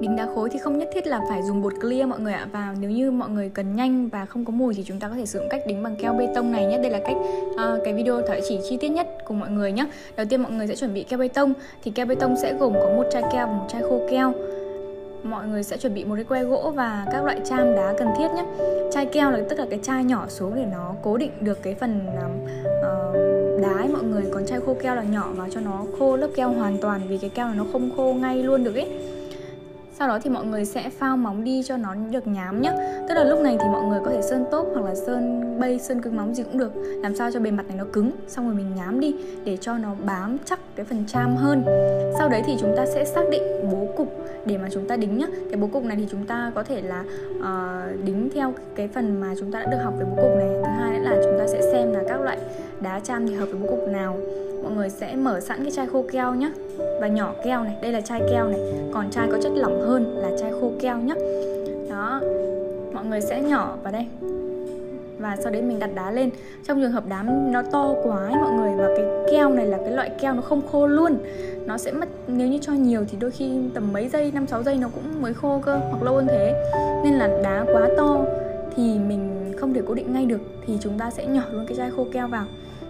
Đính đá khối thì không nhất thiết là phải dùng bột clear mọi người ạ. Và nếu như mọi người cần nhanh và không có mùi thì chúng ta có thể sử dụng cách đính bằng keo bê tông này nhé. Đây là cách uh, cái video thợ chỉ chi tiết nhất cùng mọi người nhé. Đầu tiên mọi người sẽ chuẩn bị keo bê tông. Thì keo bê tông sẽ gồm có một chai keo và một chai khô keo. Mọi người sẽ chuẩn bị một cái que gỗ và các loại cham đá cần thiết nhé. Chai keo là tức là cái chai nhỏ xuống để nó cố định được cái phần uh, đá ấy mọi người. Còn chai khô keo là nhỏ vào cho nó khô lớp keo hoàn toàn vì cái keo này nó không khô ngay luôn được ấy sau đó thì mọi người sẽ phao móng đi cho nó được nhám nhé tức là lúc này thì mọi người có thể sơn tốt hoặc là sơn bay sơn cứng móng gì cũng được. Làm sao cho bề mặt này nó cứng xong rồi mình nhám đi để cho nó bám chắc cái phần cham hơn. Sau đấy thì chúng ta sẽ xác định bố cục để mà chúng ta đính nhá. Cái bố cục này thì chúng ta có thể là uh, đính theo cái phần mà chúng ta đã được học về bố cục này. Thứ hai nữa là chúng ta sẽ xem là các loại đá cham thì hợp với bố cục nào mọi người sẽ mở sẵn cái chai khô keo nhé và nhỏ keo này đây là chai keo này. Còn chai có chất lỏng hơn là chai khô keo nhé đó mọi người sẽ nhỏ vào đây. Và sau đấy mình đặt đá lên. Trong trường hợp đá nó to quá ấy, mọi người và cái keo này là cái loại keo nó không khô luôn. Nó sẽ mất nếu như cho nhiều thì đôi khi tầm mấy giây năm sáu giây nó cũng mới khô cơ hoặc lâu hơn thế. Nên là đá quá to thì mình không thể cố định ngay được thì chúng ta sẽ nhỏ luôn cái chai khô keo vào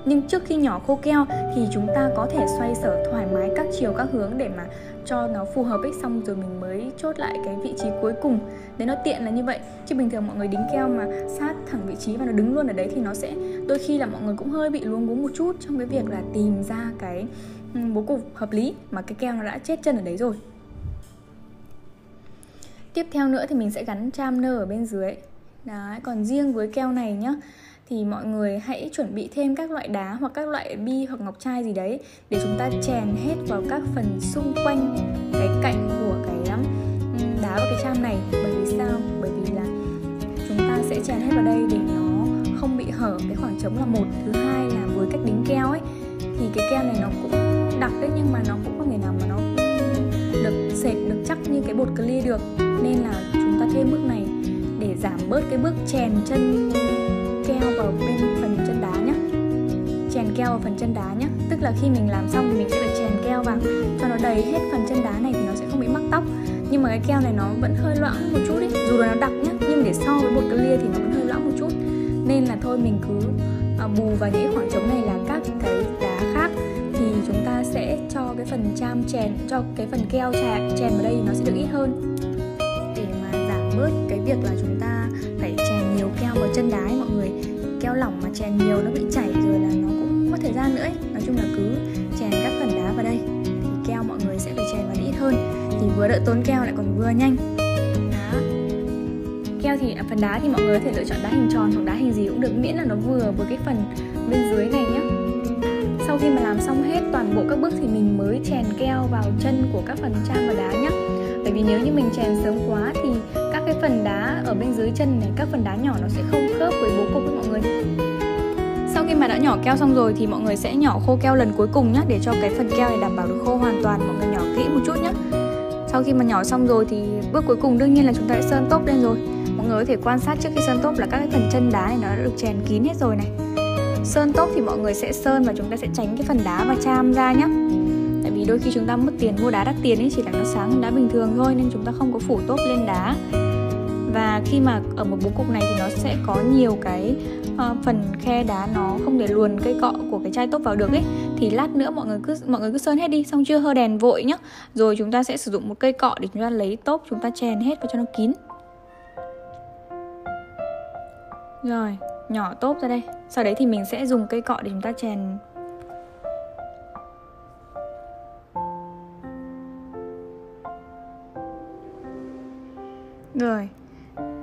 nhưng trước khi nhỏ khô keo thì chúng ta có thể xoay sở thoải mái các chiều các hướng để mà cho nó phù hợp ấy. Xong rồi mình mới chốt lại cái vị trí cuối cùng để nó tiện là như vậy. Chứ bình thường mọi người đính keo mà sát thẳng vị trí và nó đứng luôn ở đấy thì nó sẽ đôi khi là mọi người cũng hơi bị luống cuống một chút trong cái việc là tìm ra cái bố cục hợp lý mà cái keo nó đã chết chân ở đấy rồi. Tiếp theo nữa thì mình sẽ gắn cham nơ ở bên dưới. Đấy, còn riêng với keo này nhá thì mọi người hãy chuẩn bị thêm các loại đá hoặc các loại bi hoặc ngọc trai gì đấy để chúng ta chèn hết vào các phần xung quanh cái cạnh của cái đá và cái cham này. Bởi vì sao? Bởi vì là chúng ta sẽ chèn hết vào đây để nó không bị hở. Cái khoảng trống là một, thứ hai là với cách đính keo ấy, thì cái keo này nó cũng đặc đấy, nhưng mà nó cũng không thể nào mà nó được sệt được chắc như cái bột clear được. Nên là chúng ta thêm bước này để giảm bớt cái bước chèn chân keo vào bên phần chân đá nhé chèn keo vào phần chân đá nhé tức là khi mình làm xong thì mình sẽ được chèn keo vào. Cho nó đầy hết phần chân đá này thì nó sẽ không bị mắc tóc. Nhưng mà cái keo này nó vẫn hơi loãng một chút đi dù là nó đặc nhá nhưng để so với bột clear thì nó vẫn hơi loãng một chút. Nên là thôi mình cứ à, bù vào những khoảng trống này là các cái đá khác. Thì chúng ta sẽ cho cái phần cham chèn cho cái phần keo chèn, chèn vào đây nó sẽ được ít hơn. Để mà giảm bớt cái việc là chúng ta phải chèn nhiều keo vào chân đá ấy, lỏng mà chèn nhiều nó bị chảy rồi là nó cũng mất thời gian nữa ấy. nói chung là cứ chèn các phần đá vào đây. Thì keo mọi người sẽ phải chèn vào ít hơn. Thì vừa đỡ tốn keo lại còn vừa nhanh. Đó. Keo thì à, phần đá thì mọi người có thể lựa chọn đá hình tròn hoặc đá hình gì cũng được, miễn là nó vừa với cái phần bên dưới này nhé sau khi mà làm xong hết toàn bộ các bước thì mình mới chèn keo vào chân của các phần trang và đá nhé bởi vì nếu như mình chèn sớm quá thì các cái phần đá ở bên dưới chân này, các phần đá nhỏ nó sẽ không khớp với bố cục với mọi người. Sau khi mà đã nhỏ keo xong rồi thì mọi người sẽ nhỏ khô keo lần cuối cùng nhé để cho cái phần keo này đảm bảo được khô hoàn toàn, mọi người nhỏ kỹ một chút nhé sau khi mà nhỏ xong rồi thì bước cuối cùng đương nhiên là chúng ta sẽ sơn tốp lên rồi. Mọi người có thể quan sát trước khi sơn tốp là các cái phần chân đá này nó đã được chèn kín hết rồi này. Sơn tốp thì mọi người sẽ sơn và chúng ta sẽ tránh cái phần đá và cham ra nhé tại vì đôi khi chúng ta mất tiền, mua đá đắt tiền ấy, chỉ là nó sáng hơn đá bình thường thôi, nên chúng ta không có phủ tốp lên đá và khi mà ở một bố cục này thì nó sẽ có nhiều cái uh, phần khe đá nó không để luồn cây cọ của cái chai tốt vào được ấy. Thì lát nữa mọi người cứ mọi người cứ sơn hết đi xong chưa hơ đèn vội nhá. Rồi chúng ta sẽ sử dụng một cây cọ để chúng ta lấy tốt chúng ta chèn hết vào cho nó kín. Rồi nhỏ tốt ra đây. Sau đấy thì mình sẽ dùng cây cọ để chúng ta chèn. Rồi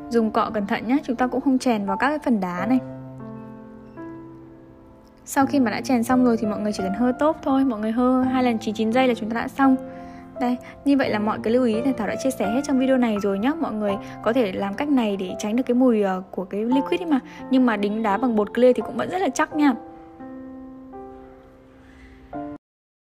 dùng cọ cẩn thận nhé chúng ta cũng không chèn vào các cái phần đá này. Sau khi mà đã chèn xong rồi thì mọi người chỉ cần hơ tốt thôi mọi người hơ hai lần 99 giây là chúng ta đã xong. Đây, như vậy là mọi cái lưu ý thì Thảo đã chia sẻ hết trong video này rồi nhá. Mọi người có thể làm cách này để tránh được cái mùi ờ, của cái liquid ấy mà. Nhưng mà đính đá bằng bột clear thì cũng vẫn rất là chắc nha.